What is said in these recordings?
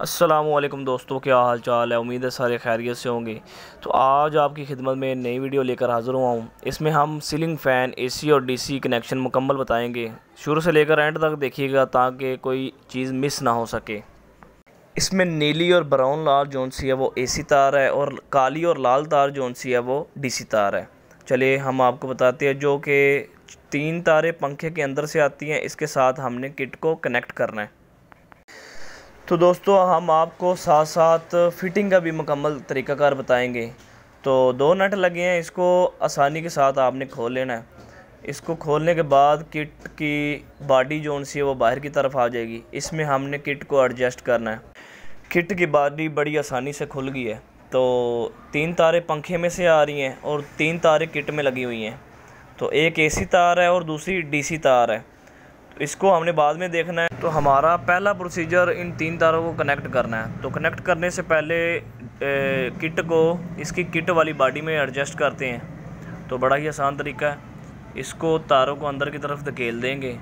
असलम दोस्तों, क्या हाल चाल है? उम्मीद है सारे खैरियत से होंगे। तो आज आपकी खिदमत में नई वीडियो लेकर हाज़िर हुआ हूँ। इसमें हम सीलिंग फ़ैन, एसी और डीसी कनेक्शन मुकम्मल बताएँगे। शुरू से लेकर एंड तक देखिएगा ताकि कोई चीज़ मिस ना हो सके। इसमें नीली और ब्राउन लाल जोन सी है वो एसी तार है और काली और लाल तार जोन सी है वो डीसी तार है। चलिए, हम आपको बताते हैं जो कि तीन तारें पंखे के अंदर से आती हैं। इसके साथ हमने किट को कनेक्ट करना है। तो दोस्तों, हम आपको साथ साथ फिटिंग का भी मुकम्मल तरीक़ाकार बताएँगे। तो दो नट लगे हैं, इसको आसानी के साथ आपने खोल लेना है। इसको खोलने के बाद किट की बॉडी जोन सी है, वो बाहर की तरफ़ आ जाएगी। इसमें हमने किट को एडजस्ट करना है। किट की बॉडी बड़ी आसानी से खुल गई है। तो तीन तारें पंखे में से आ रही हैं और तीन तारें किट में लगी हुई हैं। तो एक एसी तार है और दूसरी डीसी तार है। तो इसको हमने बाद में देखना है। तो हमारा पहला प्रोसीजर इन तीन तारों को कनेक्ट करना है। तो कनेक्ट करने से पहले ए, किट को इसकी किट वाली बॉडी में एडजस्ट करते हैं। तो बड़ा ही आसान तरीका है। इसको तारों को अंदर की तरफ़ धकेल देंगे।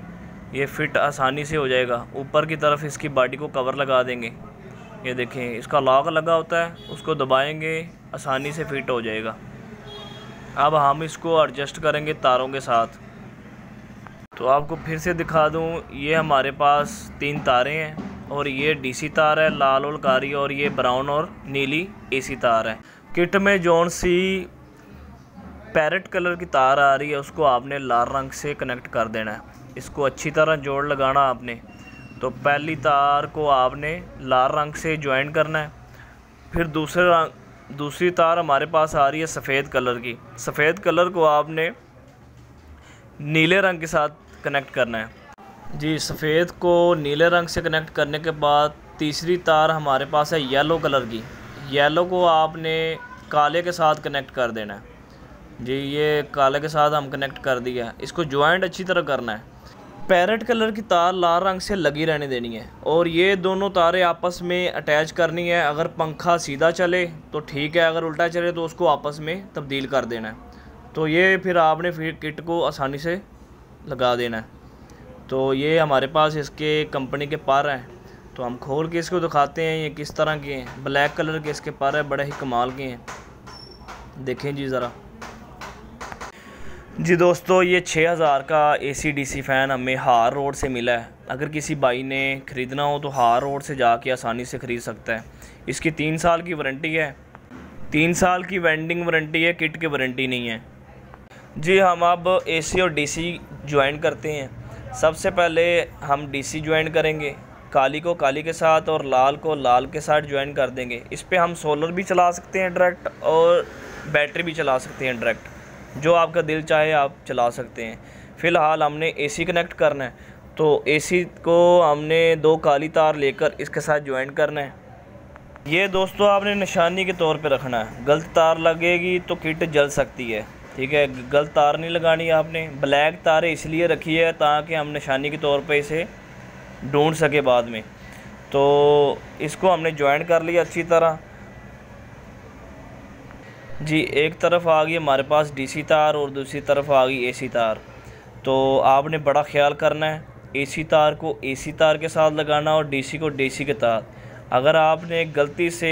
ये फिट आसानी से हो जाएगा। ऊपर की तरफ़ इसकी बॉडी को कवर लगा देंगे। ये देखें इसका लॉक लगा होता है। उसको दबाएँगे आसानी से फिट हो जाएगा। अब हम इसको एडजस्ट करेंगे तारों के साथ। तो आपको फिर से दिखा दूँ, ये हमारे पास तीन तारें हैं और ये डीसी तार है, लाल और कारी और ये ब्राउन और नीली एसी तार है। किट में जौन सी पैरेट कलर की तार आ रही है, उसको आपने लाल रंग से कनेक्ट कर देना है। इसको अच्छी तरह जोड़ लगाना आपने। तो पहली तार को आपने लाल रंग से ज्वाइन करना है। फिर दूसरे रंग, दूसरी तार हमारे पास आ रही है सफ़ेद कलर की। सफ़ेद कलर को आपने नीले रंग के साथ कनेक्ट करना है। जी, सफ़ेद को नीले रंग से कनेक्ट करने के बाद तीसरी तार हमारे पास है येलो कलर की। येलो को आपने काले के साथ कनेक्ट कर देना है। जी, ये काले के साथ हम कनेक्ट कर दिया है। इसको ज्वाइंट अच्छी तरह करना है। पैरेट कलर की तार लाल रंग से लगी रहने देनी है और ये दोनों तारें आपस में अटैच करनी है। अगर पंखा सीधा चले तो ठीक है। अगर उल्टा चले तो उसको आपस में तब्दील कर देना है। तो ये फिर आपने फिर किट को आसानी से लगा देना है। तो ये हमारे पास इसके कंपनी के पार हैं। तो हम खोल के इसको दिखाते हैं, ये किस तरह के हैं। ब्लैक कलर के इसके पार है, बड़े ही कमाल के हैं। देखें जी ज़रा। जी दोस्तों, ये 6000 का एसी डीसी फ़ैन हमें हार रोड से मिला है। अगर किसी भाई ने ख़रीदना हो तो हार रोड से जाके आसानी से ख़रीद सकता है। इसकी तीन साल की वारंटी है। तीन साल की वेंडिंग वारंटी है, किट की वारंटी नहीं है। जी हम अब एसी और डीसी ज्वाइन करते हैं। सबसे पहले हम डीसी ज्वाइन करेंगे। काली को काली के साथ और लाल को लाल के साथ ज्वाइन कर देंगे। इस पर हम सोलर भी चला सकते हैं डायरेक्ट और बैटरी भी चला सकते हैं डायरेक्ट जो आपका दिल चाहे आप चला सकते हैं। फ़िलहाल हमने एसी कनेक्ट करना है। तो एसी को हमने दो काली तार लेकर इसके साथ ज्वाइन करना है। ये दोस्तों आपने निशानी के तौर पे रखना है। गलत तार लगेगी तो किट जल सकती है। ठीक है, गलत तार नहीं लगानी आपने, ब्लैक तार इसलिए रखी है ताकि हम निशानी के तौर पे इसे ढूंढ सके बाद में। तो इसको हमने ज्वाइन कर लिया अच्छी तरह। जी, एक तरफ़ आ गई हमारे पास डीसी तार और दूसरी तरफ़ आ गई एसी तार। तो आपने बड़ा ख्याल करना है एसी तार को एसी तार के साथ लगाना और डीसी को डीसी के साथ अगर आपने गलती से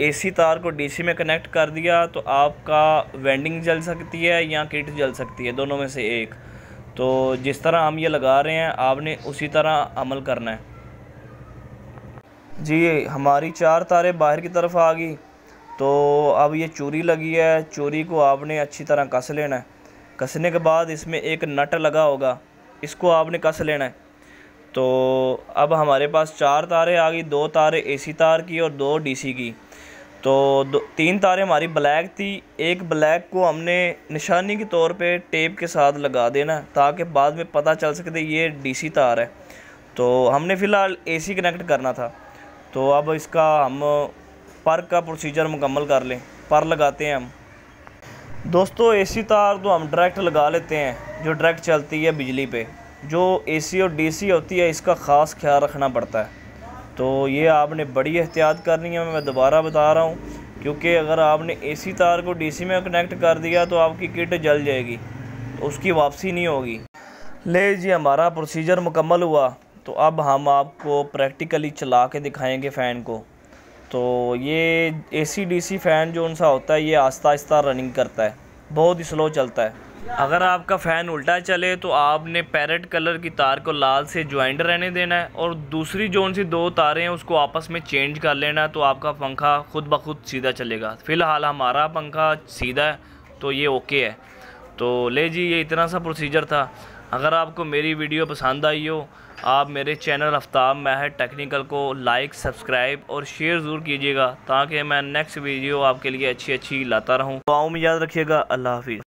एसी तार को डीसी में कनेक्ट कर दिया तो आपका वेंडिंग जल सकती है या किट जल सकती है, दोनों में से एक। तो जिस तरह हम ये लगा रहे हैं, आपने उसी तरह अमल करना है। जी, हमारी चार तारें बाहर की तरफ़ आ गई। तो अब ये चूरी लगी है, चूरी को आपने अच्छी तरह कस लेना है। कसने के बाद इसमें एक नट लगा होगा, इसको आपने कस लेना है। तो अब हमारे पास चार तारें आ गई, दो तारें एसी तार की और दो डीसी की। तो दो, तीन तारें हमारी ब्लैक थी, एक ब्लैक को हमने निशानी के तौर पे टेप के साथ लगा देना ताकि बाद में पता चल सके ये डीसी तार है। तो हमने फ़िलहाल एसी कनेक्ट करना था। तो अब इसका हम पर का प्रोसीजर मुकम्मल कर लें। पर लगाते हैं हम। दोस्तों एसी तार तो हम डायरेक्ट लगा लेते हैं, जो डायरेक्ट चलती है बिजली पे। जो एसी और डीसी होती है, इसका ख़ास ख्याल रखना पड़ता है। तो ये आपने बड़ी एहतियात करनी है, मैं दोबारा बता रहा हूँ, क्योंकि अगर आपने एसी तार को डीसी में कनेक्ट कर दिया तो आपकी किट जल जाएगी तो उसकी वापसी नहीं होगी। ले जी, हमारा प्रोसीजर मुकम्मल हुआ तो अब हम आपको प्रैक्टिकली चला के दिखाएँगे फ़ैन को। तो ये ए सी डी सी फ़ैन जो उनसा होता है, ये आस्ता आहिस्ता रनिंग करता है, बहुत ही स्लो चलता है। अगर आपका फ़ैन उल्टा चले तो आपने पैरेट कलर की तार को लाल से ज्वाइंट रहने देना है और दूसरी जो सी दो तारें हैं, उसको आपस में चेंज कर लेना तो आपका पंखा खुद ब खुद सीधा चलेगा। फ़िलहाल हमारा पंखा सीधा है तो ये ओके है। तो ले जी, ये इतना सा प्रोसीजर था। अगर आपको मेरी वीडियो पसंद आई हो, आप मेरे चैनल आफ्ताब महर टेक्निकल को लाइक सब्सक्राइब और शेयर ज़रूर कीजिएगा, ताकि मैं नेक्स्ट वीडियो आपके लिए अच्छी अच्छी लाता रहूँ। तो में याद रखिएगा, अल्लाह हाफिज़।